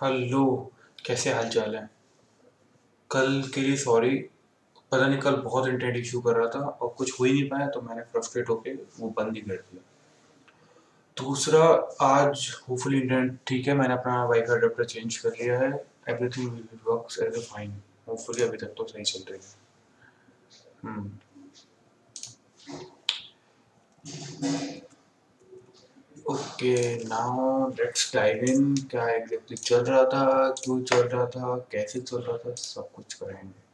Hello कैसे हाल चाल है? कल के लिए सॉरी पता नहीं कल बहुत इंटरनेट इशू कर रहा था और कुछ हो ही नहीं पाया तो मैंने फ्रस्ट्रेट होके वो बंद ही कर दिया। दूसरा, आज होपफुली इंटरनेट ठीक है, मैंने अपना वाईफाई अडेप्टर चेंज कर लिया है everything works as a fine hopefully अभी तक तो सही चल रही है। हम्म। Okay now let's dive in क्या एग्जैक्टली चल रहा था? क्यों चल रहा था? कैसे चल रहा था? सब कुछ करेंगे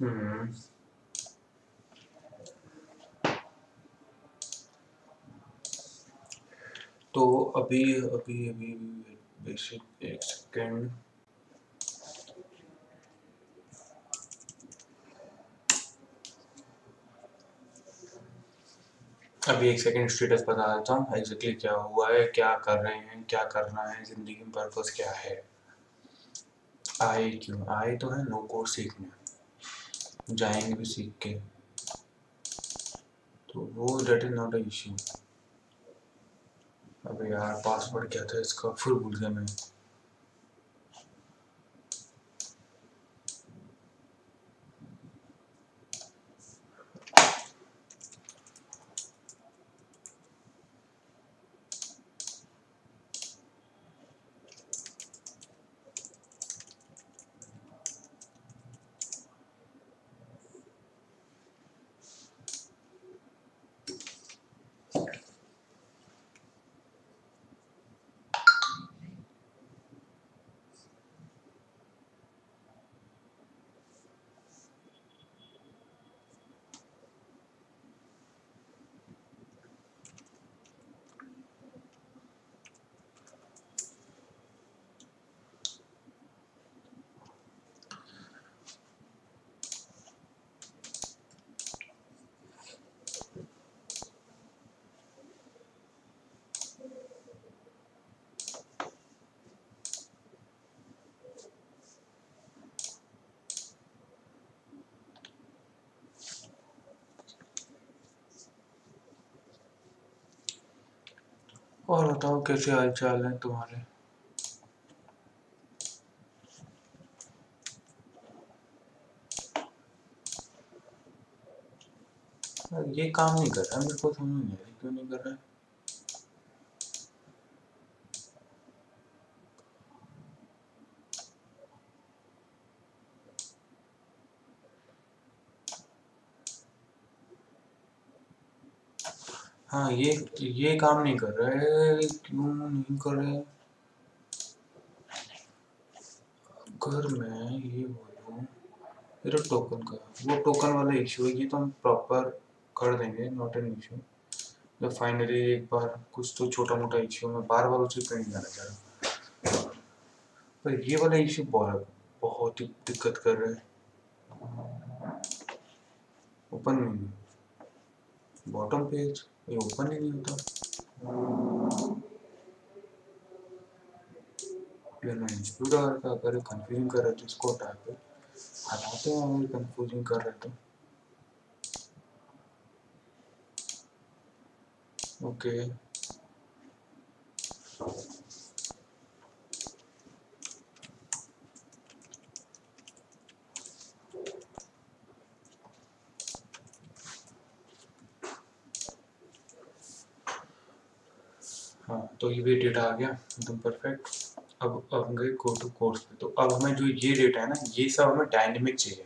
हम्म तो अभी अभी बेसिक एक सेकेंड अभी एक सेकेंड स्टेटस बता देता हूँ एग्जैक्टली क्या हुआ है, क्या कर रहे हैं, क्या करना है, ज़िंदगी में पर्पस क्या है। आए क्यों? आए तो है नो कोर्स सीखने। जाएँगे भी सीख के। तो वो date is not a issue अबे यार पासवर्ड क्या था इसका? फुल भूल गया मैं। और बताओ कैसे हाल चाल है तुम्हारे? ये काम नहीं कर रहा, मेरे को समझ नहीं आ रही क्यों नहीं कर रहा? है हाँ ये ये काम नहीं कर रहा है, क्यों नहीं कर रहा अगर मैं ये बोलूँ मेरा टोकन का, वो टोकन वाला इशू है, ये तो हम प्रॉपर कर देंगे नॉट एन इशू जब फाइनली एक बार कुछ तो छोटा मोटा इशू मैं बार बार उसे नहीं जाना चाह रहा पर ये वाला इशू बहुत बहुत ही दिक्कत कर रहा है। ओपन नहीं बॉटम पेज ये ओपन ही नहीं होता इंस्टीट्यूट का अगर कंफ्यूजिंग कर रहे थे इसको हटा के। हटाते हैं अगर कंफ्यूजिंग कर रहे तो ओके हाँ तो ये भी डेटा आ गया, एकदम परफेक्ट अब अब हम गए गो टू कोर्स पे। तो अब हमें जो ये डेटा है ना, ये सब हमें डायनेमिक चाहिए।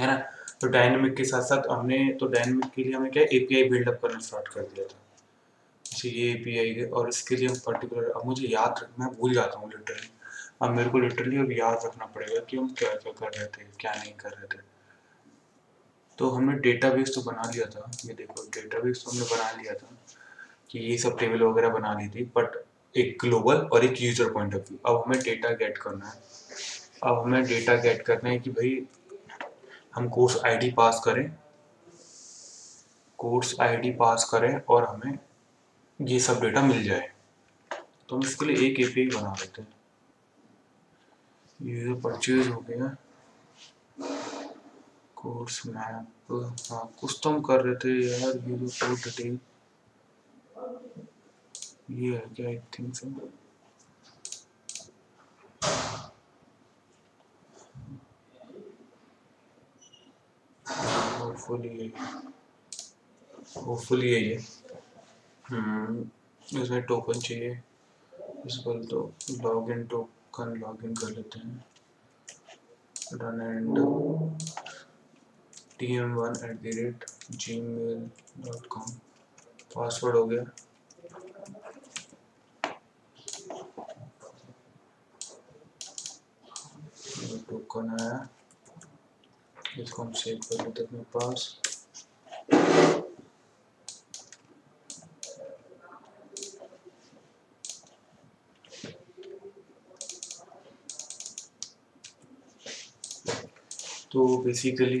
है ना? तो डायनेमिक के साथ साथ हमने तो डायनेमिक के लिए हमें क्या एपीआई बिल्डअप करना स्टार्ट कर दिया था। जैसे ये एपीआई है और इसके लिए हम पर्टिकुलर अब मुझे याद रख, मैं भूल जाता हूँ लिटरली अब मेरे को लिटरली अब याद रखना पड़ेगा कि हम क्या क्या कर रहे थे, क्या नहीं कर रहे थे। तो हमने डेटाबेस तो बना लिया था। ये देखो डेटाबेस तो हमने बना लिया था। कि ये सब टेबल वगैरह बना ली थी बट एक ग्लोबल और एक यूज़र पॉइंट ऑफ़ व्यू अब हमें डेटा गेट करना है। अब हमें डेटा गेट करना है कि भाई हम कोर्स आईडी पास करें कोर्स आईडी पास करें और हमें ये सब डेटा मिल जाए। तो हम इसके लिए एक एपीआई बना लेते हैं। ये परचेज हो गया। कोर्स मैप हाँ कुछ तो हम कर रहे थे यार, ये जो कोड डिटेल ये है क्या I think so hopefully hopefully hmm इसमें टोकन चाहिए। इस पर तो लॉगिन टोकन लॉगिन कर लेते हैं। Run and T M one at the rate gmail dot com password हो गया। टोकन आया इसको हम सेव कर लेते अपने पास। तो बेसिकली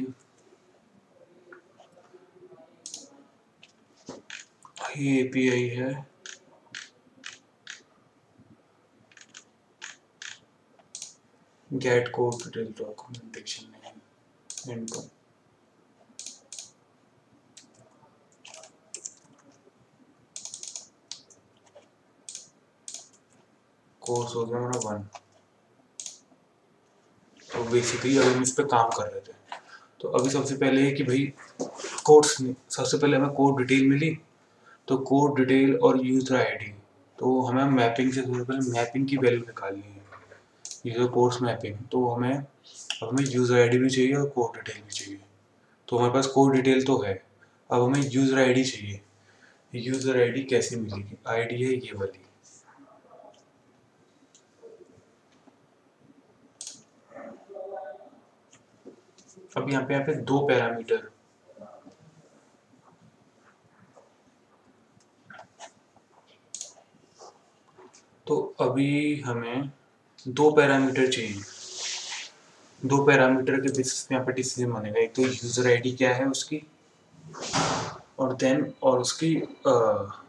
ये एपीआई है। गेट कोड डिटेल डॉक्यूमेंटेशन नहीं इनकम कोर्स हो गया मेरा वन तो बेसिकली अभी हम इस पर काम कर रहे थे तो अभी सबसे पहले है कि भाई कोड्स सबसे पहले हमें कोड डिटेल मिली तो कोड डिटेल और यूज़र आईडी तो हमें मैपिंग से सबसे पहले मैपिंग की वैल्यू निकालनी है। यूज़र कोर्स मैपिंग तो हमें अब हमें यूज़र आईडी भी चाहिए और कोड डिटेल भी चाहिए। तो हमारे पास कोड डिटेल तो है, अब हमें यूज़र आईडी चाहिए। यूज़र आईडी कैसे मिलेगी? आईडी है ये वाली। अब यहाँ पे यहाँ पे दो पैरामीटर तो अभी हमें दो पैरामीटर चाहिए। दो पैरामीटर के बेसिस पे यहाँ पे डिसीज़न बनेगा एक तो यूज़र आईडी क्या है उसकी और देन और उसकी सॉरी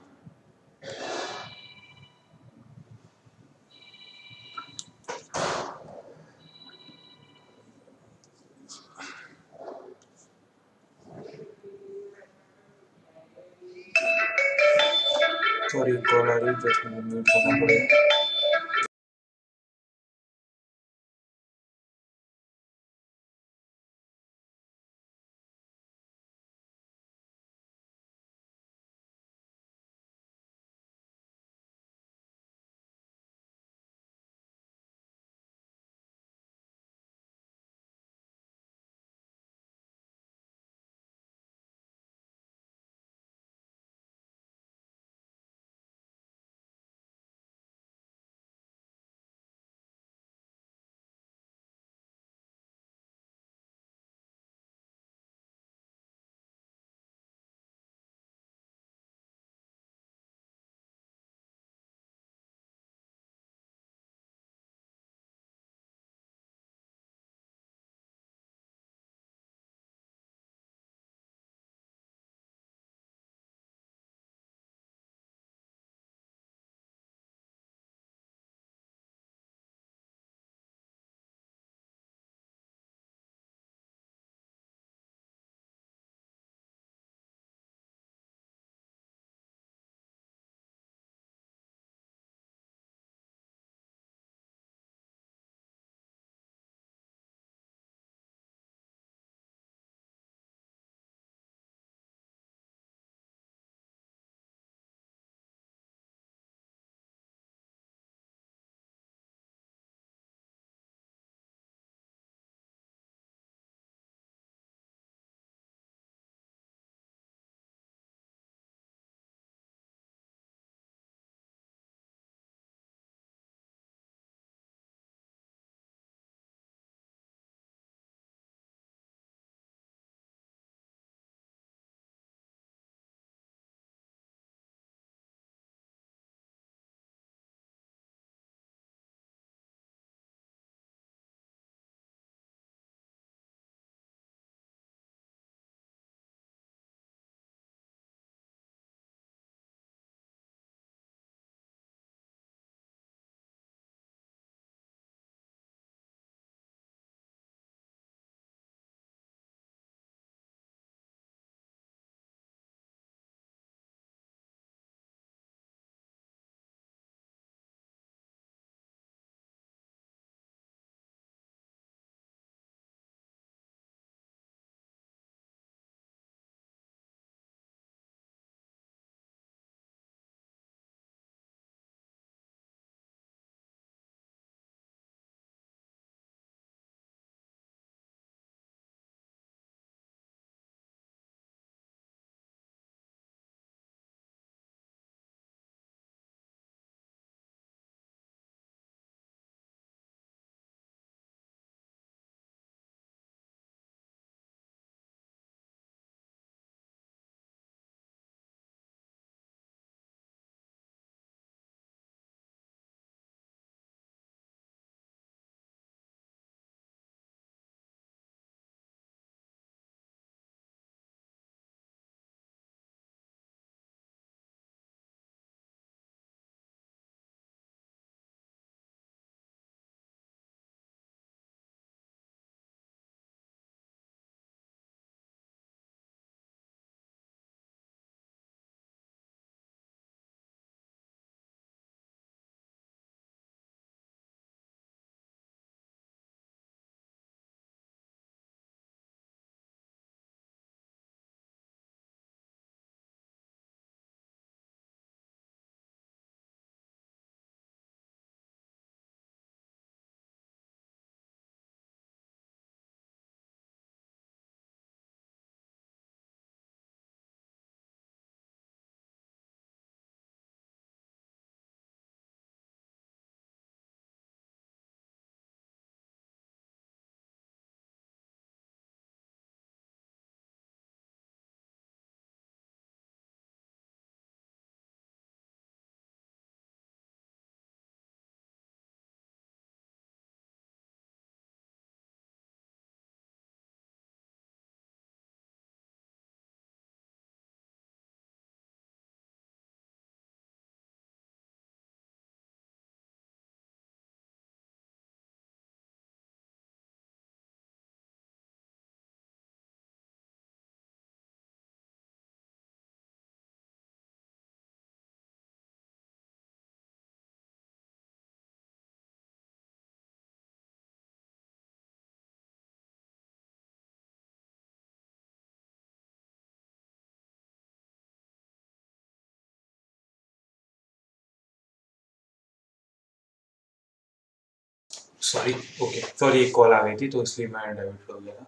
सॉरी ओके सॉरी एक कॉल आ गई थी तो इसलिए मैं डाइवर्ट हो गया था।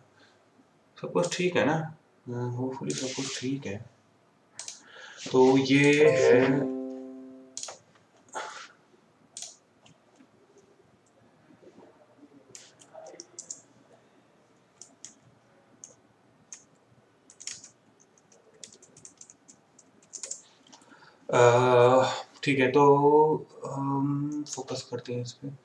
सब कुछ ठीक है ना? होपफुली सब कुछ ठीक है। तो ये है ठीक है तो हम फोकस करते हैं इस पर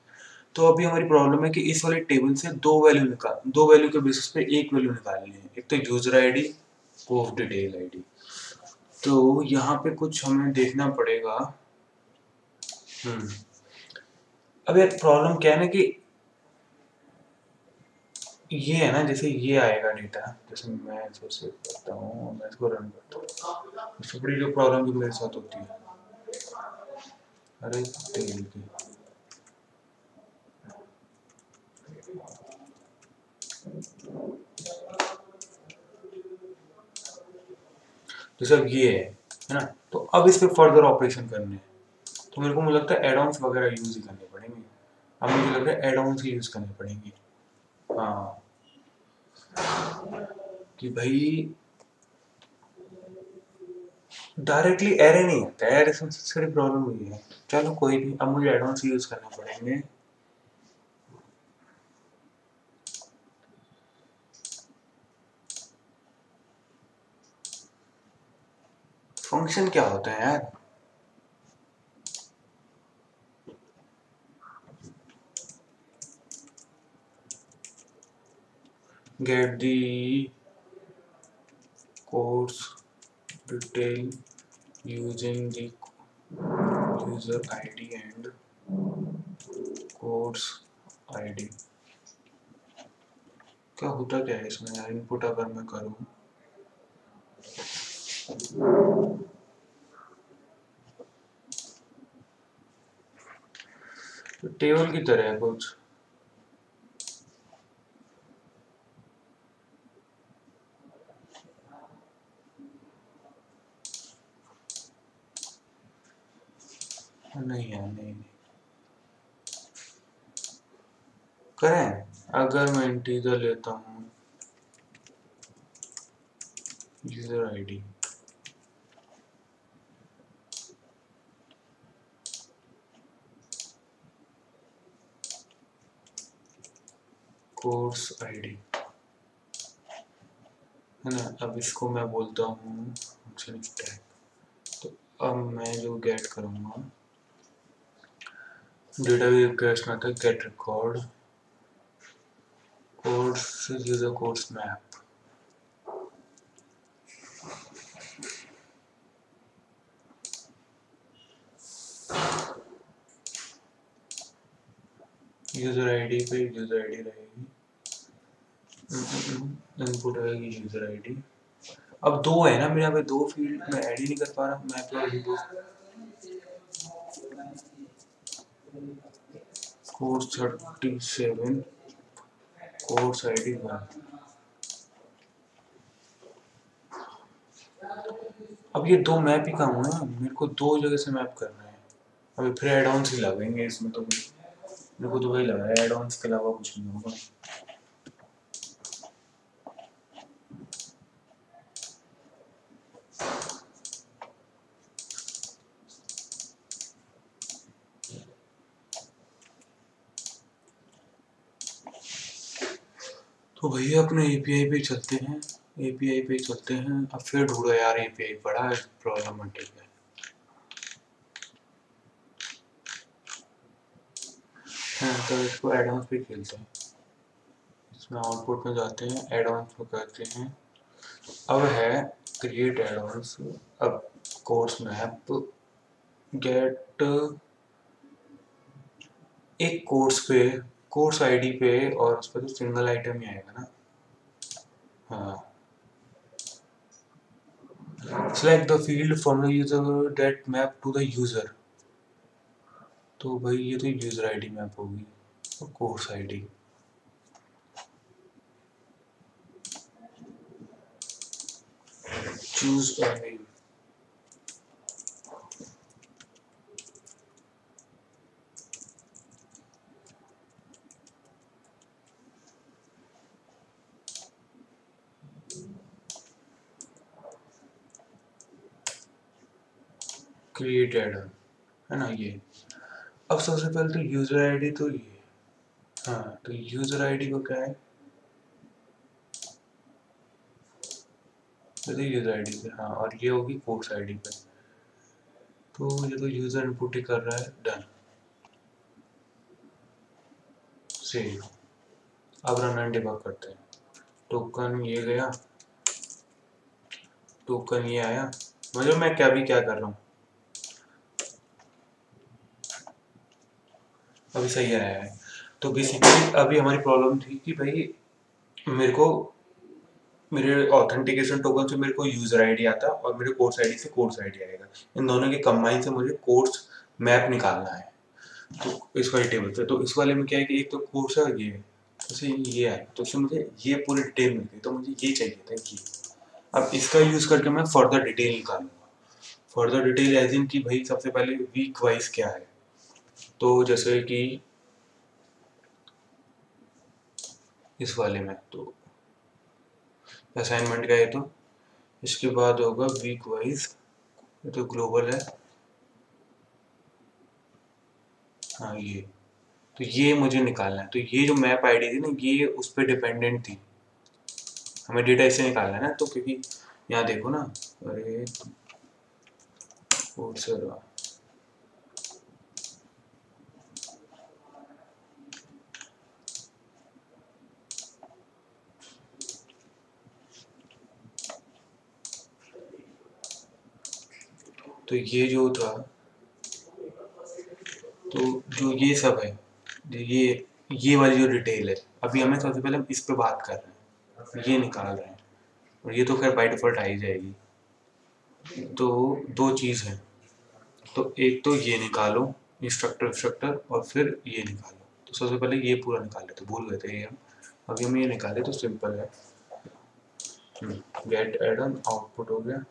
तो अभी हमारी प्रॉब्लम है कि इस वाले टेबल से दो वैल्यू निकाल, दो वैल्यू के बेसिस पे एक वैल्यू निकालनी है। एक तो user ID of detail ID तो यहाँ पे कुछ हमें देखना पड़ेगा। हम्म। अब एक प्रॉब्लम क्या है ना कि ये है ना, जैसे ये आएगा डेटा जैसे मैं इसको सेव करता हूँ, मैं इसको रन करता हूँ। सबसे बड़ी जो प्रॉब्लम जो मेरे साथ होती है, अरे तेल की। जैसे अब ये है है ना? तो अब इस पर फर्दर ऑपरेशन करने हैं। तो मेरे को मुझे लगता है एड वगैरह यूज़ ही करने पड़ेंगे। अब मुझे लग रहा है एड ही यूज़ करने पड़ेंगे। हाँ। कि भाई डायरेक्टली एरे नहीं आता एरे से प्रॉब्लम हुई है। चलो कोई नहीं, अब मुझे एडवांस यूज़ करना पड़ेंगे। फ़ंक्शन क्या होते हैं यार? Get the course detail using the user ID and course I D क्या होता क्या है इसमें इनपुट अगर मैं करूँ। टेबल की तरह है कुछ। नहीं यार नहीं नहीं। करें, अगर मैं इंटीजर लेता हूँ यूज़र आईडी कोर्स आईडी है ना? अब इसको मैं बोलता हूँ फ़ंक्शन स्टैक तो अब मैं जो गेट करूँगा database request method get record, course, user course map user ID पे यूज़र आईडी रहेगी। इनपुट आएगी यूज़र आईडी अब दो है ना मेरे यहाँ पे, दो फ़ील्ड में ऐड ही नहीं कर पा रहा, मैं course thirty seven course I D one अब ये दो मैप ही काम हुआ मेरे को दो जगह से मैप करना है। अभी फिर एड ऑन ही लगेंगे इसमें तो। मेरे को तो वही लग रहा है एड के अलावा कुछ नहीं होगा। भैया अपने एपीआई पे चलते हैं। एपीआई पे चलते हैं। अब फिर ढूंढो यार एपीआई बड़ा प्रॉब्लमेटिक है हाँ। तो इसको एडवांस पे खेलते हैं। इसमें आउटपुट में जाते हैं एडवांस पे करते हैं। अब है क्रिएट एडवांस अब कोर्स मैप गेट एक कोर्स पे कोर्स आईडी पे और उस पर तो सिंगल आइटम ही आएगा ना। हाँ select the field from the user that map to the user तो भाई ये तो यूज़र आईडी मैप होगी और course ID choose a name create है ना ये? अब सबसे पहले तो यूज़र आईडी तो ये। हाँ तो यूज़र आईडी को क्या है? तो यूज़र आईडी पे हाँ और ये होगी कोर्स आईडी पे। तो ये तो यूज़र इनपुट ही कर रहा है डन सेव अब रन एंड डिबग करते हैं। टोकन ये गया। टोकन ये आया। मतलब मैं क्या भी क्या कर रहा हूँ? अभी सही आया है। तो बेसिकली अभी हमारी प्रॉब्लम थी कि भाई मेरे को, मेरे ऑथेंटिकेशन टोकन से मेरे को यूज़र आईडी आता और मेरे कोर्स आईडी से कोर्स आईडी आएगा। इन दोनों के कंबाइन से मुझे कोर्स मैप निकालना है। तो इस वाले टेबल पे तो इस वाले में क्या है कि एक तो कोर्स है ये तो ये है। तो उससे मुझे ये पूरी डिटेल मिल गई। तो मुझे ये चाहिए था ये अब इसका यूज़ करके मैं फर्दर डिटेल निकालूँगा। फर्दर डिटेल एज इन की भाई सबसे पहले वीक वाइज क्या है। तो जैसे कि इस वाले में तो असाइनमेंट का है तो इसके बाद होगा वीक वाइज ये तो ग्लोबल है। हाँ ये। तो ये मुझे निकालना है। तो ये जो मैप आईडी थी ना, ये उस पर डिपेंडेंट थी। हमें डेटा इसे निकालना है ना तो क्योंकि यहाँ देखो ना, अरे तो ये जो था तो जो ये सब है ये ये वाली जो डिटेल है, अभी हमें सबसे पहले इस पे बात कर रहे हैं, ये निकाल रहे हैं। और ये तो खैर बाई डिफ़ॉल्ट आ ही जाएगी। तो दो चीज़ है। तो एक तो ये निकालो इंस्ट्रक्टर इंस्ट्रक्टर और फिर ये निकालो। तो सबसे पहले ये पूरा निकाल लेते भूल गए थे ये हम। अभी हम ये निकाले तो सिंपल है। गेट एडन आउटपुट हो गया।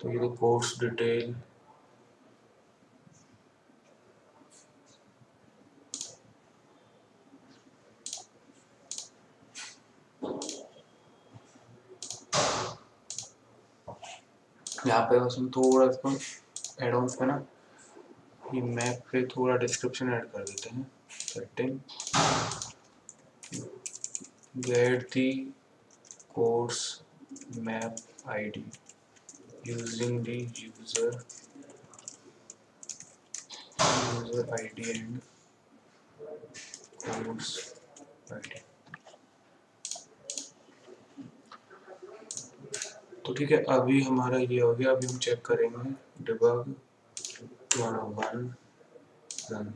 तो ये कोर्स डिटेल यहाँ पे बस हम थोड़ा इसको एड पे ना, ये मैप पे थोड़ा डिस्क्रिप्शन ऐड कर देते हैं। Setting get the course map ID using the user user id and course id तो ठीक है, अभी हमारा ये हो गया, अभी हम चेक करेंगे डिबग वन रन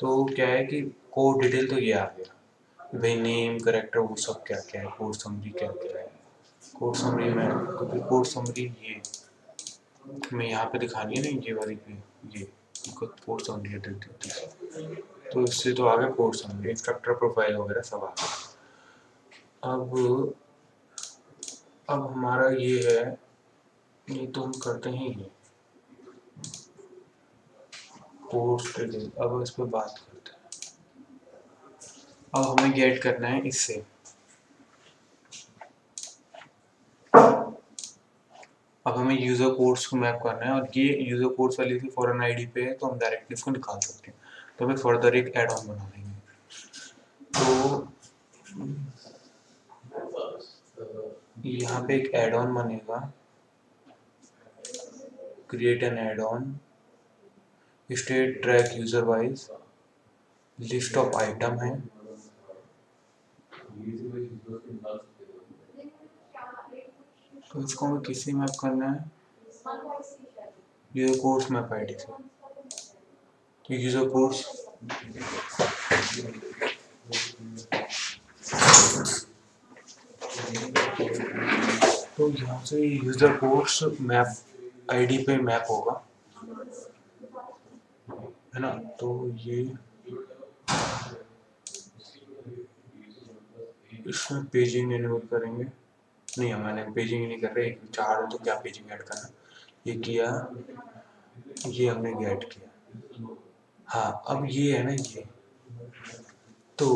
तो क्या है कि कोड डिटेल तो ये आ गया। भाई नेम करेक्टर वो सब क्या क्या है? कोड समरी क्या क्या है? कोड समरी में क्योंकि कोड समरी ये मैं यहाँ पे दिखानी है ना ये वाली पे ये कोड समरी है तो इससे तो आ गया कोड समरी इंस्ट्रक्टर प्रोफ़ाइल वगैरह सब आ गया। अब अब हमारा ये है, ये तो हम करते हैं ये कोर्स डिटेल अब इस पर बात करते हैं। अब हमें गेट करना है इससे। अब हमें यूज़र कोड्स को मैप करना है और ये यूज़र कोड्स वाली थी फॉरन आईडी पे है तो हम डायरेक्टली इसको निकाल सकते हैं। तो हमें फर्दर एक एड ऑन बना देंगे। तो यहाँ पे एक एड ऑन बनेगा। Create an add on state track user wise list of item है। तो इसको हमें किसी मैप करना है। यूज़र कोर्स मैप आईडी से। तो यूज़र कोर्स तो यहाँ से यूज़र कोर्स मैप आईडी पे मैप होगा। है ना? तो ये इसमें पेजिंग इनेबल करेंगे। नहीं मैंने पेजिंग नहीं कर रहे चार तो क्या पेजिंग ऐड करना? ये किया, ये हमने गेट किया। हाँ अब ये है ना ये। तो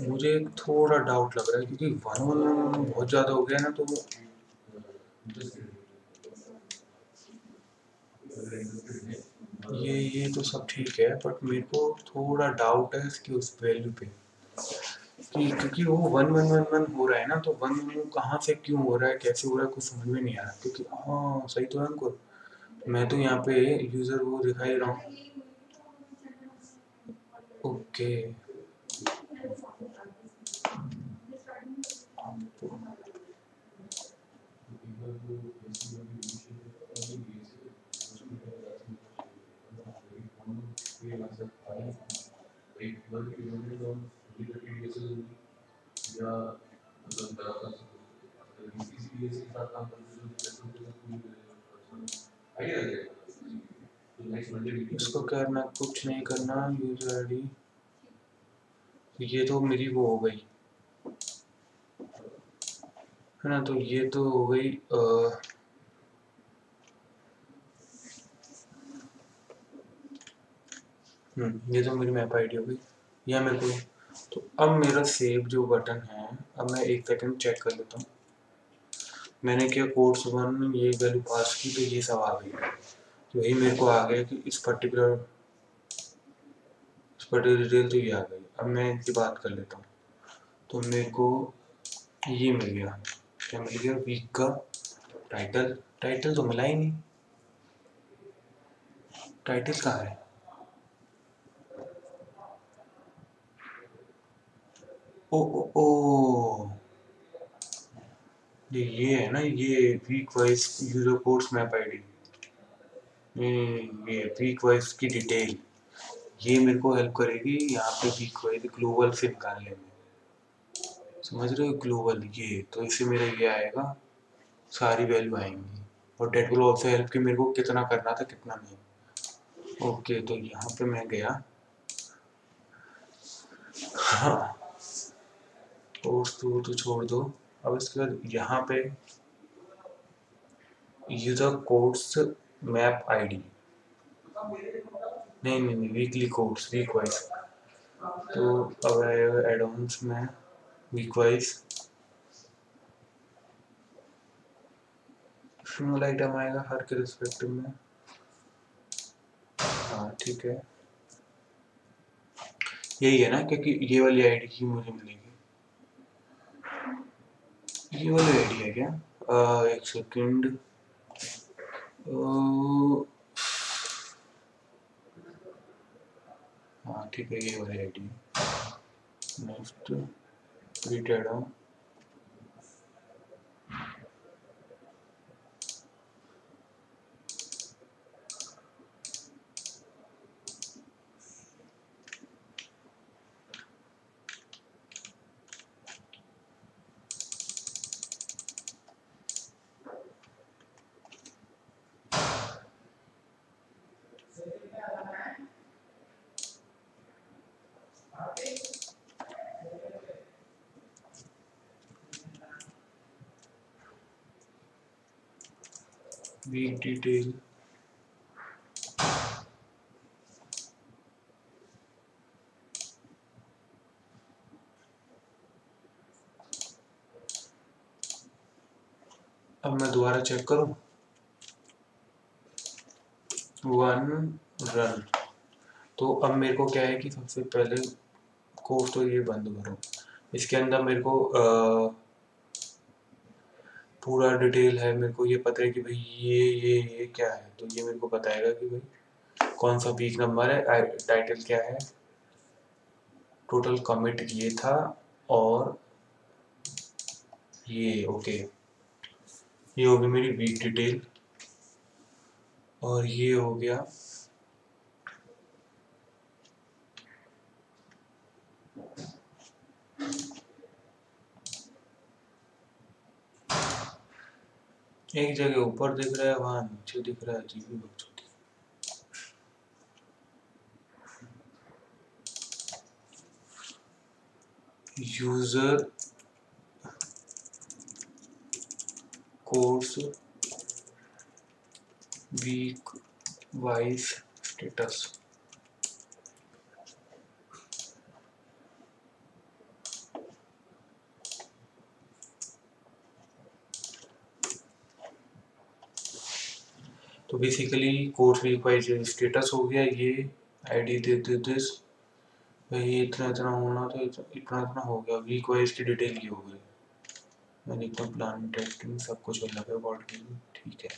मुझे थोड़ा डाउट लग रहा है क्योंकि वन वन बहुत ज़्यादा हो गया ना तो ये ये तो सब ठीक है बट मेरे को थोड़ा डाउट है इसकी उस वैल्यू पे। कि क्योंकि वो वन वन वन वन हो रहा है ना तो वन वन कहाँ से क्यों हो रहा है, कैसे हो रहा है, कुछ समझ में नहीं आ रहा। क्योंकि हाँ सही तो है अंकुर। मैं तो यहाँ पे यूज़र वो दिखाई रहा हूँ। ओके। इसको करना कुछ नहीं करना यूज़र आईडी ये तो मेरी वो हो गई। है ना तो ये तो हो गई आ, हम्म ये तो मेरी मैप आईडी हो गई। यह मेरे को तो अब मेरा सेव जो बटन है अब मैं एक सेकंड चेक कर लेता हूँ। मैंने क्या कोर्स वन ये वैल्यू पास की तो ये सब आ गई। तो यही मेरे को आ गया कि इस पर्टिकुलर इस पर्टिकुलर डिटेल तो ये आ गई अब मैं इनकी बात कर लेता हूँ। तो मेरे को ये मिल गया। क्या मिल गया? वीक का टाइटल टाइटल तो मिला ही नहीं। टाइटल कहाँ है? ओ ओ ओ। ये है ना, ये week wise user course map ID ये वीक वाइज की डिटेल ये मेरे को हेल्प करेगी यहाँ पे वीक वाइज ग्लोबल से निकालने में। समझ रहे हो? ग्लोबल ये। तो इससे मेरा ये आएगा, सारी वैल्यू आएँगी। और डेट विल ऑल्सो हेल्प कि मेरे को कितना करना था, कितना नहीं। ओके तो यहाँ पे मैं गया। हाँ। तो तो छोड़ दो। अब इसके बाद यहाँ पे यूज़र कोर्स मैप आईडी। नहीं नहीं नहीं वीकली कोर्स वीक वाइज तो अब एडवांस में वीक वाइज सिंगल आइटम आएगा हर के रिस्पेक्टिव में। हाँ ठीक है। यही है ना क्योंकि ये वाली आईडी ही मुझे मिलेगी। ये वाली आईडी है क्या? आ, एक सेकंड हाँ ठीक है ये वाली आईडी नेक्स्ट क्रिएटेड हूँ week detail. अब मैं दोबारा चेक करूँ? वन रन तो अब मेरे को क्या है कि सबसे पहले कोर्स तो ये बंद करो। इसके अंदर मेरे को आ, पूरा डिटेल है मेरे को ये पता है कि भाई ये ये ये क्या है। तो ये मेरे को बताएगा कि भाई कौन सा वीक नंबर है टाइटल क्या है। टोटल कमिट ये था और ये ओके ये होगी मेरी वीक डिटेल और ये हो गया एक जगह ऊपर दिख रहा है, वहाँ नीचे दिख रहा है, अजीब ही बकचोदी user course week wise status basically course wise status हो गया, ये आईडी दे दे दिस ये इतना इतना होना तो इतना इतना हो गया। वीक वाइज की डिटेल ये हो गई। मैंने इतना प्लान टेस्टिंग सब कुछ अलग है अबाउट ठीक है।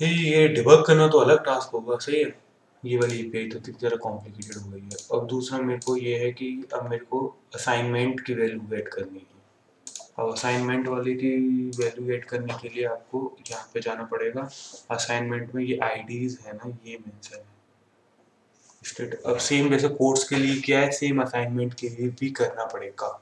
ये ये डिबग करना तो अलग टास्क होगा, सही है? ये वाली एपीआई तो ज़रा कॉम्प्लिकेटेड हो गई है। अब दूसरा मेरे को ये है कि अब मेरे को असाइनमेंट की वैल्यू गेट करनी है। अब असाइनमेंट वाली की वैल्यू गेट करने के लिए आपको यहाँ पे जाना पड़ेगा। असाइनमेंट में ये आईडीज है ना, ये मेंशन है। अब सेम जैसे कोर्स के लिए क्या है सेम असाइनमेंट के लिए भी करना पड़ेगा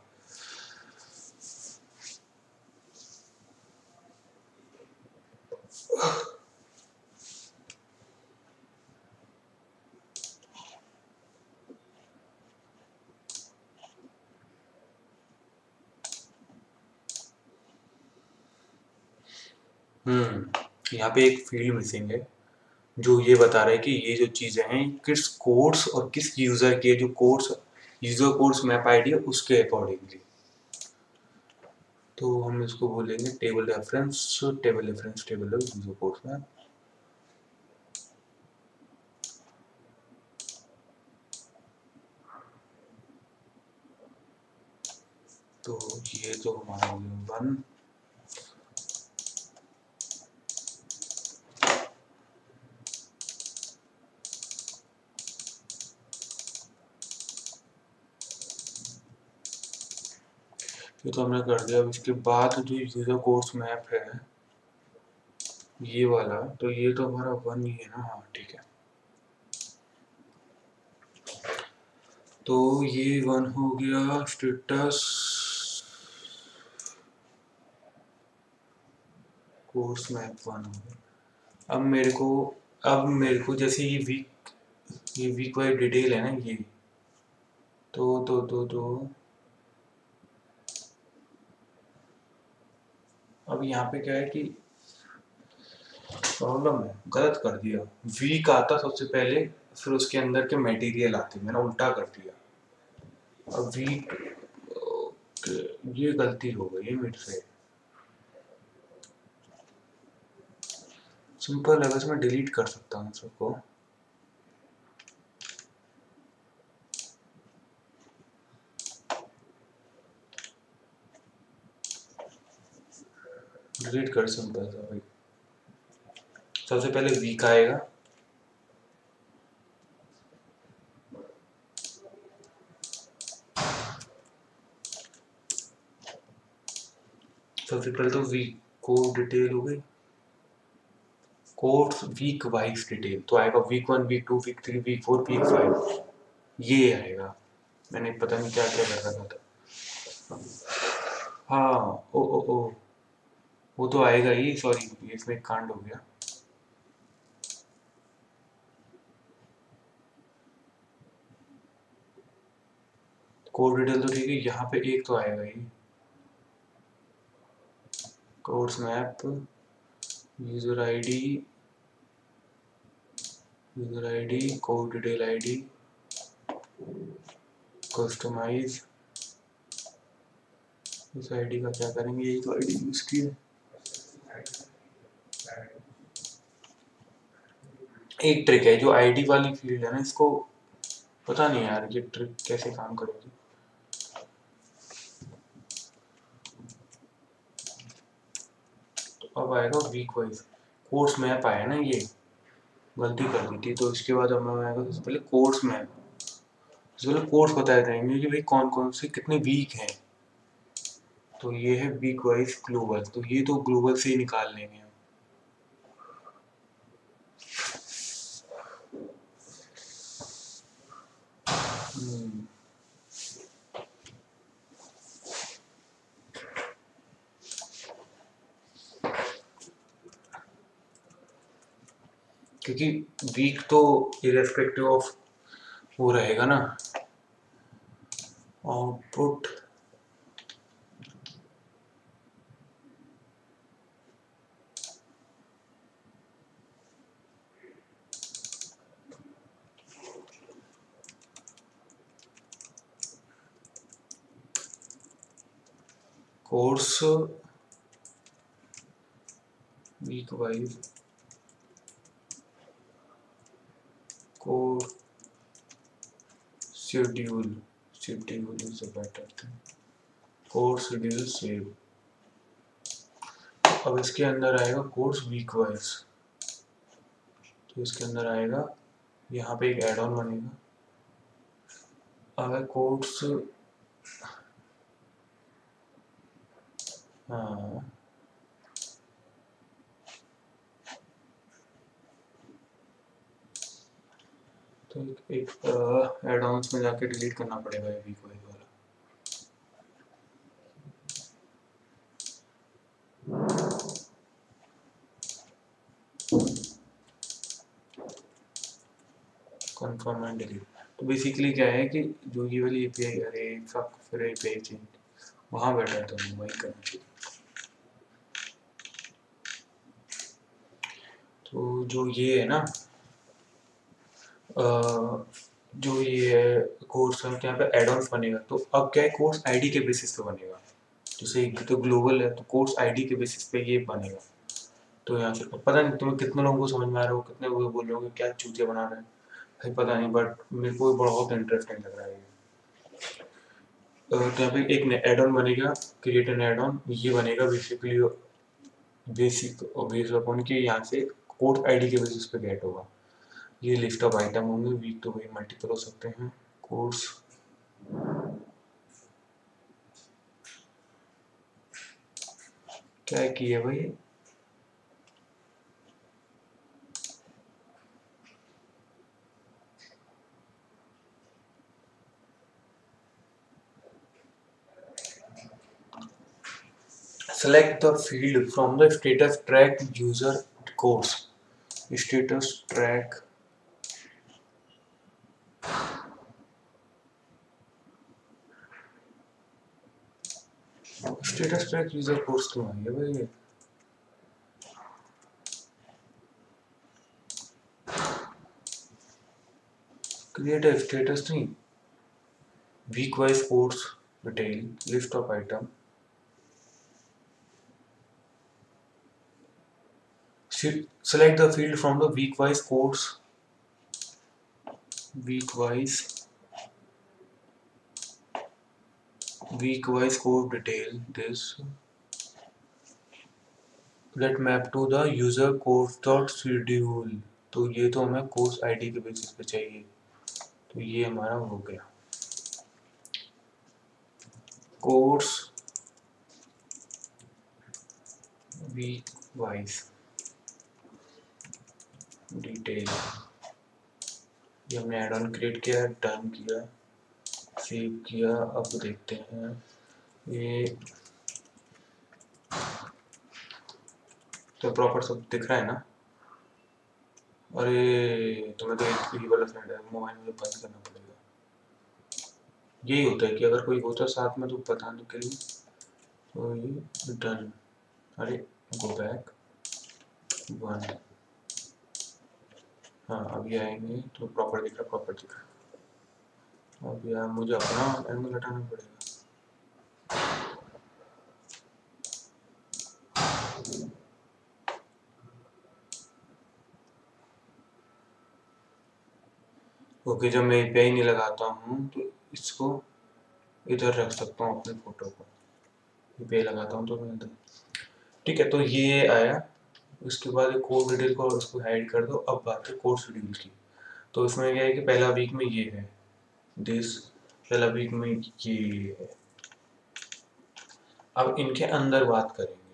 हम्म यहाँ पे एक फ़ील्ड मिसिंग है, जो ये बता रहा है कि ये जो चीज़ें हैं, किस कोर्स और किस यूज़र के जो course user course map ID है, उसके अकॉर्डिंगली तो हम इसको बोलेंगे table reference table reference table user course map तो ये तो हमारा वन ये तो हमने कर दिया। अब इसके बाद जो यूज़र कोर्स मैप है, ये वाला तो ये तो हमारा वन ही है ना? हाँ ठीक है। तो ये वन हो गया स्टेटस कोर्स मैप वन हो गया। अब मेरे को, अब मेरे को जैसे ये वीक ये वीक वाइज डिटेल है ना ये तो तो तो तो अब यहाँ पे क्या है कि प्रॉब्लम है। गलत कर दिया। वीक आता सबसे पहले, फिर उसके अंदर के मटेरियल आते। मैंने उल्टा कर दिया। अब वीक ये गलती हो गई है मेरे से। सिंपल है बस मैं डिलीट कर सकता हूँ सबको। डिलीट कर सकता था भाई। सबसे पहले वीक आएगा। सबसे पहले तो वीक को डिटेल हो गई। कोर्स वीक वाइज डिटेल तो आएगा week one week two week three week four week five ये आएगा। मैंने पता नहीं क्या क्या कर रखा था। हाँ ओ ओ ओ। वो तो आएगा ही सॉरी इसमें कांड हो गया। कोड डिटेल तो ठीक है यहाँ पे एक तो आएगा ही। Course map user ID user ID code detail ID customize इस आईडी का क्या करेंगे? यही तो आईडी यूज़ की है एक ट्रिक है, जो आईडी वाली फ़ील्ड है ना, इसको पता नहीं यार, ये ट्रिक कैसे काम करेगी। तो अब आएगा वीक वाइज कोर्स मैप आया ना ये, गलती कर दी थी तो इसके बाद हमें आएगा, सबसे पहले कोर्स मैप सबसे पहले कोर्स बताए जाएँगे कि भाई कौन कौन से कितने वीक हैं। तो ये है वीक वाइज ग्लोबल तो ये तो ग्लोबल से ही निकाल लेंगे क्योंकि वीक तो इरेस्पेक्टिव ऑफ़ वो रहेगा ना। Output course week wise core schedule schedule is a better thing. Core schedule save. अब इसके अंदर आएगा कोर्स वीक वाइज तो इसके अंदर आएगा, यहाँ पे एक एड ऑन बनेगा। अगर कोर्स हाँ। तो एक, एक एड ऑन्स में जाके डिलीट करना पड़ेगा ये वीक वाइज वाला। कंफर्म एंड डिलीट तो बेसिकली क्या है कि जो ये वाली एपीआई अरे सब फिर एपीआई चेंज वहाँ बैठा तो वही करना। चाहिए तो जो ये है ना जो ये कोर्स है, यहाँ पे एड ऑन बनेगा। तो अब क्या है कोर्स आईडी के बेसिस पे बनेगा। जैसे तो ग्लोबल है तो कोर्स आईडी के बेसिस पे ये बनेगा। तो यहाँ से पता नहीं, तुम्हें कितने लोगों को समझ में आ रहा हो कितने लोग बोल रहे हो क्या चूतिया बना रहे हैं। भाई पता नहीं बट मेरे को बहुत इंटरेस्टिंग लग रहा है तो यहाँ पे एक एड ऑन बनेगा क्रिएट एन एड ऑन ये बनेगा बेसिकली बेसिक बेस अपॉन कि यहाँ से कोर्स आईडी के बेसिस पे गेट होगा। ये लिस्ट ऑफ़ आइटम होंगे वीक तो वही मल्टीपल हो सकते हैं। कोर्स क्या किया भाई? Select the field from the status track user course status track. Status track user course क्यों है भाई क्रिएट स्टेटस नहीं week wise course detail list of item select the field from the week wise course week wise week wise code detail this let map to the user course dot schedule तो ये तो हमें course ID के basis पे चाहिए तो ये हमारा हो गया कोर्स वीक वाइज डिटेल ये हमने एड ऑन क्रिएट किया डन किया सेव किया, अब देखते हैं। ये तो प्रॉपर सब दिख रहा है ना? अरे तुम्हें तो एक वाला साइड है मोबाइल मुझे बंद करना पड़ेगा। यही होता है कि अगर कोई होता साथ में तो बताने के लिए तो ये डन अरे गो बैक वन हाँ अभी आएँगे तो अब यार मुझे अपना एंगल हटाना पड़ेगा। ओके जब मैं एपीआई नहीं लगाता हूँ तो इसको इधर रख सकता हूँ अपने फ़ोटो को। एपीआई लगाता हूँ तो मैं ठीक है तो ये आया। उसके बाद एक कोड डिटेल को उसको हाइड कर दो, अब बात है कोड शेड्यूल की। तो इसमें क्या है कि पहला वीक में ये है। दिस पहला वीक में ये है। अब इनके अंदर बात करेंगे।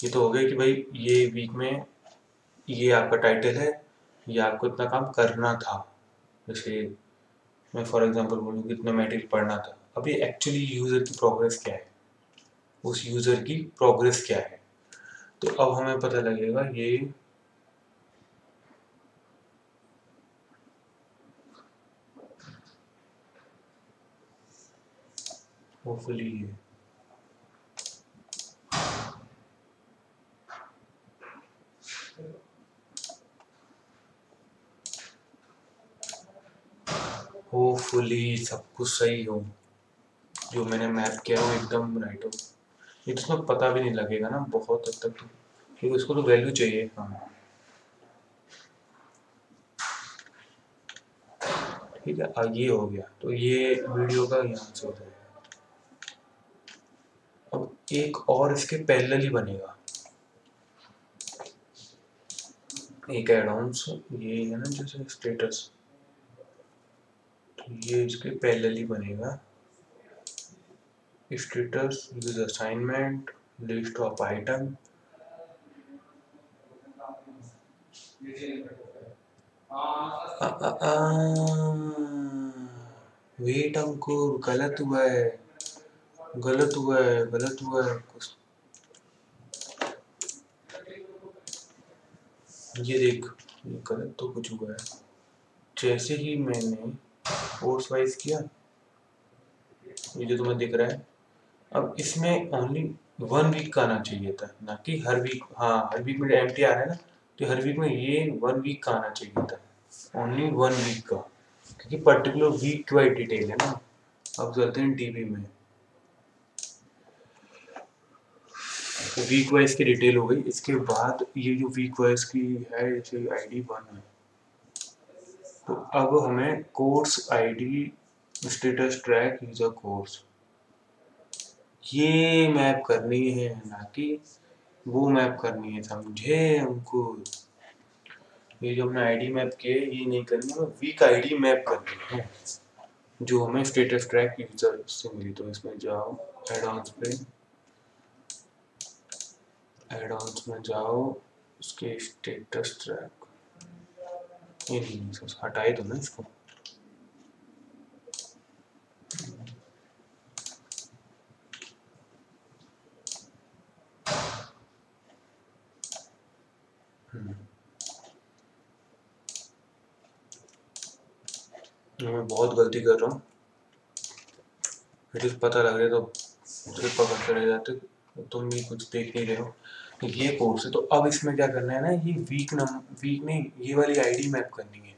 ये तो हो गया कि भाई ये वीक में ये आपका टाइटल है, ये आपको इतना काम करना था। जैसे मैं फॉर एग्जांपल बोलूँ कि इतना मटेरियल पढ़ना था। अभी एक्चुअली यूज़र की प्रोग्रेस क्या है? उस यूज़र की प्रोग्रेस क्या है? तो अब हमें पता लगेगा ये होपफुली ये होपफुली सब कुछ सही हो। जो मैंने मैप किया हो एकदम राइट हो। ये तो पता भी नहीं लगेगा ना, बहुत हद तक। तो क्योंकि उसको तो वैल्यू चाहिए। हाँ। ठीक है अब ये हो गया। तो ये वीडियो का यहाँ से हो। जाएगा अब एक और इसके पैरेलल ही बनेगा। एक एडॉन्स ये है ना जैसे स्टेटस तो ये इसके पैरेलल ही बनेगा। Status use assignment list of item wait Ankur गलत हुआ है। गलत हुआ है, गलत हुआ है। ये देख, ये गलत तो कुछ हुआ है। जैसे ही मैंने फोर्स वाइज किया, ये जो तुम्हें दिख रहा है, अब इसमें ओनली वन वीक का आना चाहिए था। ना कि हर वीक हाँ हर वीक में एम आ रहा है ना तो हर वीक में ये वन वीक का आना चाहिए था। ओनली वन वीक का। क्योंकि पर्टिकुलर वीक वाइज डिटेल है ना। अब चलते हैं टीवी में। तो वीक वाइज की डिटेल हो गई। इसके बाद ये जो वीक वाइज की है जैसे आईडी वन है। तो अब हमें course ID status track user course ये मैप करनी है ना कि वो मैप करनी है समझे हमको। ये जो हमने आईडी मैप किए ये नहीं करनी हमें वीक आईडी मैप करनी है, जो हमें स्टेटस ट्रैक यूज़र से मिली। तो इसमें जाओ एडवांस पे। एडवांस में जाओ, उसके स्टेटस ट्रैक ये नहीं हटाए तो ना इसको। मैं बहुत गलती कर रहा हूँ। मुझे पता लग रहा है तो मुझे पकड़ कर रह जाते तो तुम भी कुछ देख नहीं रहे हो। ये कोर्स है तो अब इसमें क्या करना है ना, ये वीक नम वीक नहीं, ये वाली आईडी मैप करनी है।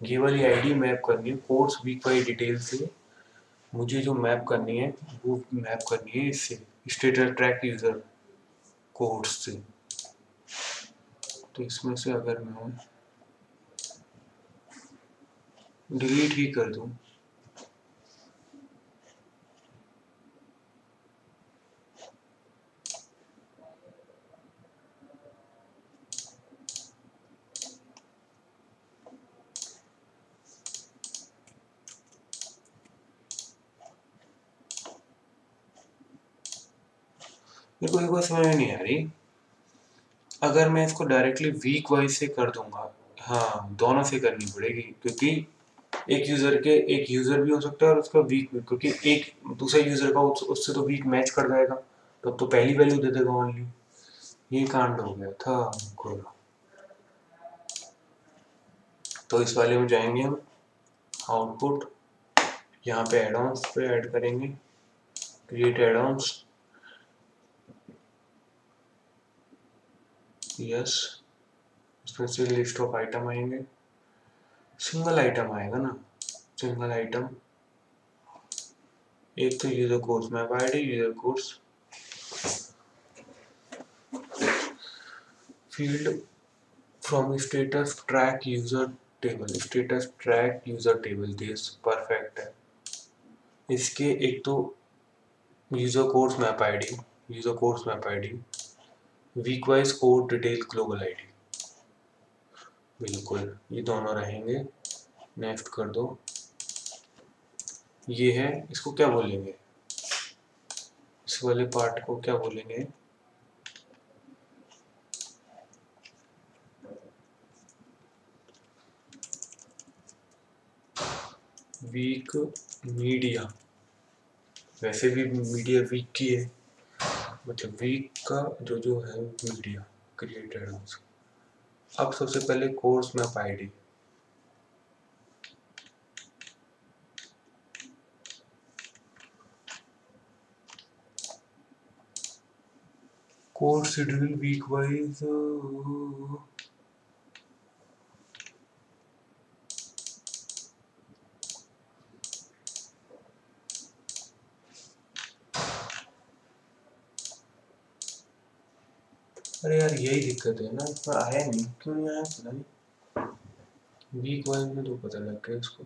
ये वाली आईडी मैप करनी है कोर्स वीक वाली डिटेल से। मुझे जो मैप करनी है, वो मैप करनी है इससे स्टेटस ट्रैक यूज़र कोर्स से। तो इसमें से अगर मैं डिलीट ही कर दूँ। मेरे को एक बात समझ में नहीं आ रही। अगर मैं इसको डायरेक्टली वीक वाइज से कर दूँगा हाँ दोनों से करनी पड़ेगी, क्योंकि एक यूज़र के एक यूज़र भी हो सकता है और उसका वीक भी क्योंकि एक दूसरे यूज़र का उससे तो वीक मैच कर जाएगा। तो तो पहली वैल्यू दे देगा ओनली ये कांड हो गया था हमको तो इस वाले में जाएँगे हम। आउटपुट यहाँ पे एडॉन्स पे ऐड करेंगे। क्रिएट एडॉन्स यस इसमें से लिस्ट ऑफ़ आइटम आएँगे। सिंगल आइटम आएगा ना, सिंगल आइटम। एक तो user course map ID user course field from status track user table status track user table this perfect है। इसके एक तो user course map ID user course map ID week wise code detail global ID बिल्कुल, ये दोनों रहेंगे। Next कर दो। ये है, इसको क्या बोलेंगे? इस वाले पार्ट को क्या बोलेंगे? वीक मीडिया वैसे भी मीडिया वीक की है। मतलब वीक का जो जो है मीडिया क्रिएटेड है उसका। अब सबसे पहले course map ID course schedule week wise अरे यार, यही दिक्कत है ना इसमें आया नहीं, क्यों नहीं आया पता नहीं। वीक वाइज में तो पता लग गया इसको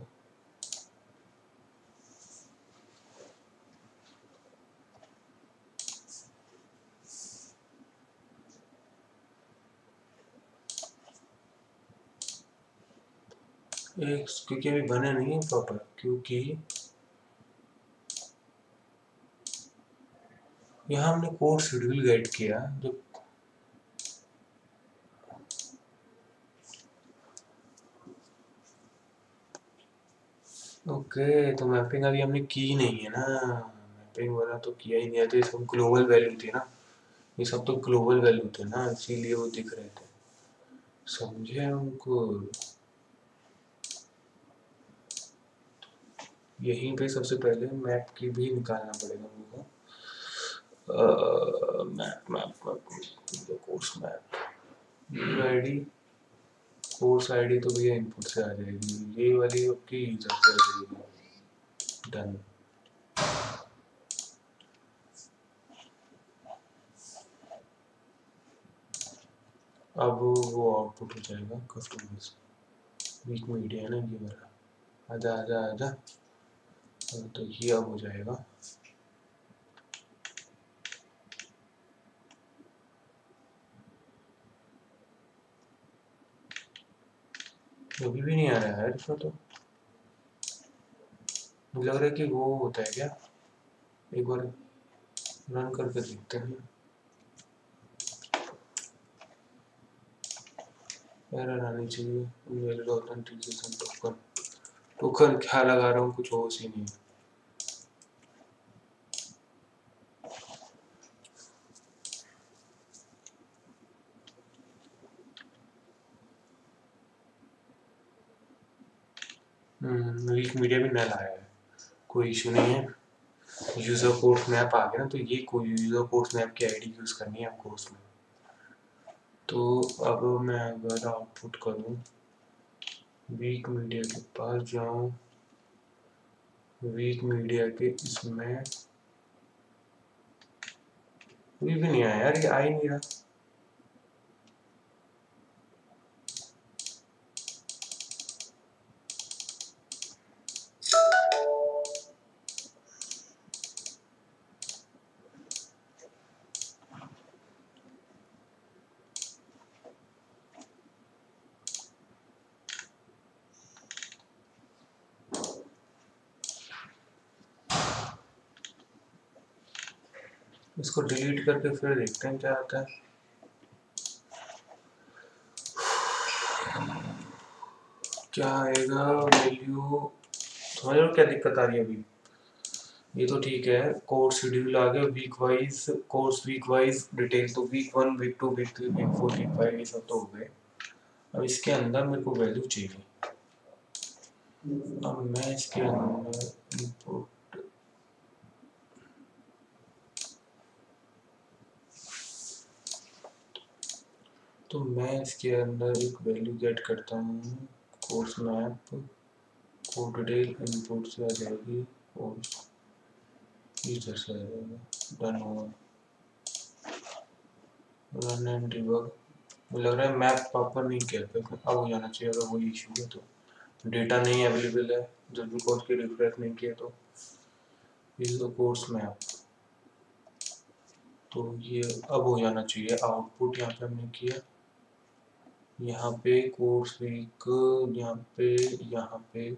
एक क्योंकि अभी बना नहीं है प्रॉपर क्योंकि यहाँ हमने कोड शेड्यूल गाइड किया जो ओके तो मैपिंग अभी हमने की नहीं है ना मैपिंग वाला तो किया ही नहीं है तो सब ग्लोबल वैल्यू थी ना ये सब तो ग्लोबल वैल्यू थे ना इसीलिए वो दिख रहे थे समझे उनको यहीं पे सबसे पहले मैप की भी निकालना पड़ेगा हमको map map map course map ID course ID तो भैया इनपुट से आ जाएगी। ये वाली आपकी यूज़र से आ जाएगी। डन अब वो आउटपुट हो जाएगा कस्टमर्स वीक मीडिया ना ये वाला। आजा आजा आजा। तो ये अब हो जाएगा। अभी भी भी नहीं आ रहा है इसका तो। मुझे लग रहा है कि वो होता है क्या? एक बार रन करके देखते हैं। आनी चाहिए। टोकन टोकन क्या लगा रहा हूँ, कुछ होश ही नहीं वीक मीडिया भी नल आया है। कोई इशू नहीं है। यूज़र कोर्स मैप आ गया ना तो ये कोई यूज़र कोर्स मैप की आईडी यूज़ करनी है आपको उसमें। तो अब मैं अगर आउटपुट करूँ वीक मीडिया के पास जाऊँ वीक मीडिया के इसमें कोई भी नहीं आया यार, ये आ ही नहीं रहा इसको डिलीट करके फिर देखते हैं क्या आता है। क्या आएगा? वैल्यू समझ लो क्या दिक्कत आ रही है अभी? ये तो ठीक है कोर्स शेड्यूल आ गया week wise course week wise detail तो week one week two week three week four week five ये सब तो हो गए। अब इसके अंदर मेरे को वैल्यू चाहिए। अब मैं इसके अंदर इनपुट तो मैं इसके अंदर एक वैल्यू गेट करता हूँ। Course map code detail input से आ जाएगी कोर्स यूज़र से आ जाएगा डन हुआ रन एंड डिबग लग रहा है मैप प्रॉपर नहीं किया था अब हो जाना चाहिए, अगर वही इशू है तो। डेटा नहीं अवेलेबल है, जब भी कोर्स की रिफ्रेश नहीं किया तो। इज़ द कोर्स मैप तो ये अब हो जाना चाहिए आउटपुट यहाँ पे हमने किया। यहाँ पे कोर्स वीक यहाँ पे यहाँ पे।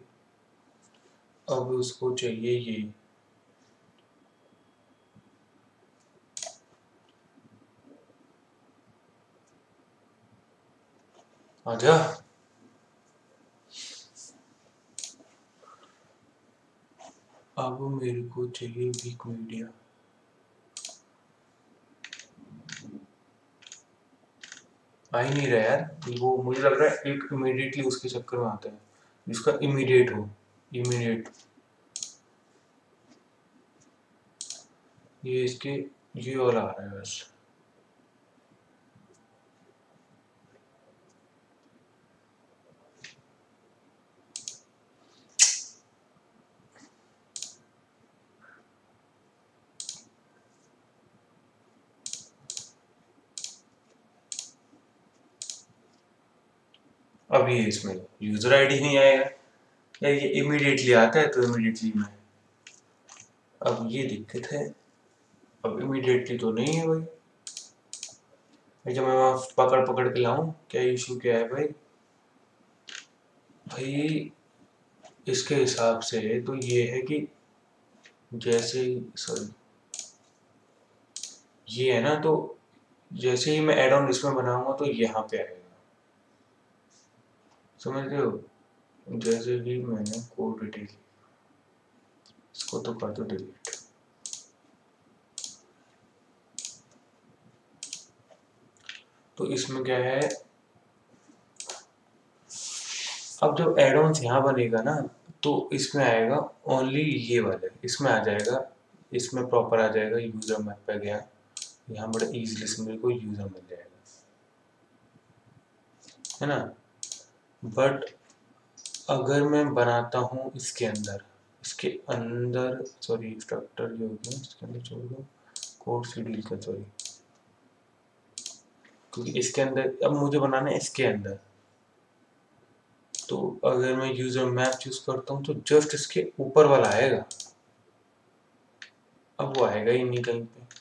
अब उसको चाहिए ये। आजा। अब मेरे को चाहिए वीक मीडिया आ ही नहीं रहा यार। वो मुझे लग रहा है एक इमीडिएटली उसके चक्कर में आता है, जिसका इमीडिएट हो। इमीडिएट ये इसके, ये वाला आ रहा है बस। ये इसमें यूज़र आईडी नहीं आएगा या ये इमीडिएटली आता है तो इमीडिएटली मैं अब ये दिक्कत है। अब इमीडिएटली तो नहीं है भाई। जब मैं वहाँ पकड़ पकड़ के लाऊं, क्या इशू क्या है भाई? भाई, इसके हिसाब से तो ये है कि जैसे सॉरी ये है ना तो जैसे ही मैं एड ऑन इसमें बनाऊँगा तो यहाँ पे आएगा। समझ रहे हो? जैसे कि मैंने कोड डिटेल इसको तो कर दो डिलीट तो इसमें क्या है? अब जब एड ऑन यहाँ बनेगा ना तो इसमें आएगा ओनली ये वाले। इसमें आ जाएगा, इसमें प्रॉपर आ जाएगा यूज़र मैप पे गया। यहाँ बड़े इजीली से मेरे को यूज़र मिल जाएगा। है ना? बट अगर मैं बनाता हूँ इसके अंदर इसके अंदर सॉरी स्ट्रक्चर जो होगी इसके अंदर छोड़ दो सॉरी क्योंकि इसके अंदर, अब मुझे बनाना है इसके अंदर. तो अगर मैं यूज़र मैप चूज़ करता हूँ तो जस्ट इसके ऊपर वाला आएगा. अब वो आएगा ही नहीं कहीं पे.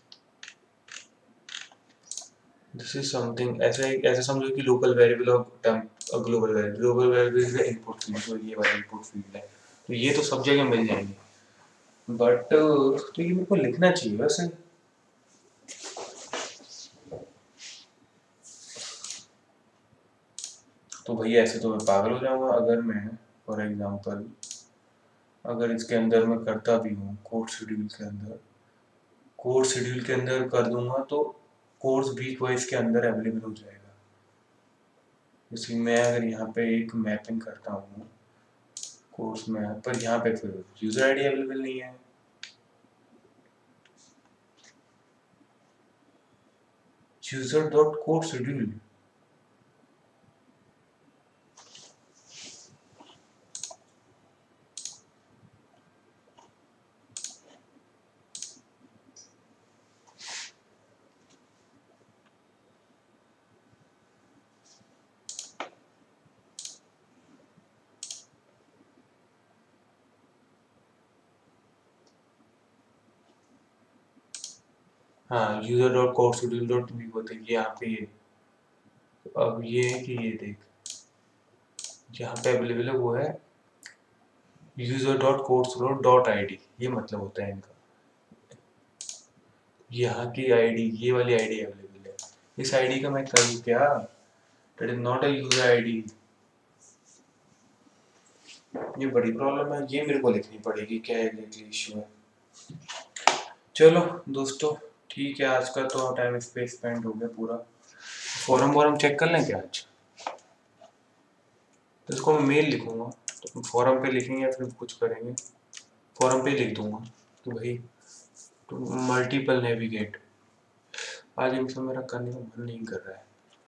दिस इज़ समथिंग ऐसे ऐसे समझो कि लोकल वेरिएबल और term global variable global variable is input field तो ये वाला इनपुट फ़ील्ड है। तो ये तो सब जगह मिल जाएँगे। बट तो ये मेरे को लिखना चाहिए वैसे। तो भैया, ऐसे तो मैं पागल हो जाऊँगा अगर मैं फॉर एग्जांपल अगर इसके अंदर मैं करता भी हूँ कोड शेड्यूल के अंदर कोड शेड्यूल के अंदर कर दूँगा तो कोर्स वीक वाइज के अंदर अवेलेबल हो जाएगा। जैसे मैं अगर यहाँ पे एक मैपिंग करता हूँ कोर्स में, पर यहाँ पे फिर यूज़र आईडी अवेलेबल नहीं है। यूज़र डॉट हाँ user dot code schedule dot V होते ये यहाँ पे ये, अब ये है कि ये देख, जहाँ पे अवेलेबल है, वो है user dot code dot I ये मतलब होता है इनका। यहाँ की आईडी ये वाली आईडी अवेलेबल है। इस आईडी का मैं करूँ क्या? That is not a user ID ये बड़ी प्रॉब्लम है, ये मेरे को लिखनी पड़ेगी, क्या एग्जैक्टली इशू है। चलो, दोस्तों ठीक है, आज का तो टाइम स्पेस स्पेंड हो गया पूरा। फॉरम वॉरम चेक कर लें क्या? आज तो इसको मैं मेल लिखूँगा। तो फॉरम पे लिखेंगे या फिर कुछ करेंगे। फॉरम पे लिख दूँगा। कि भाई तो मल्टीपल नेविगेट आज इनसे मेरा करने का मन नहीं कर रहा है।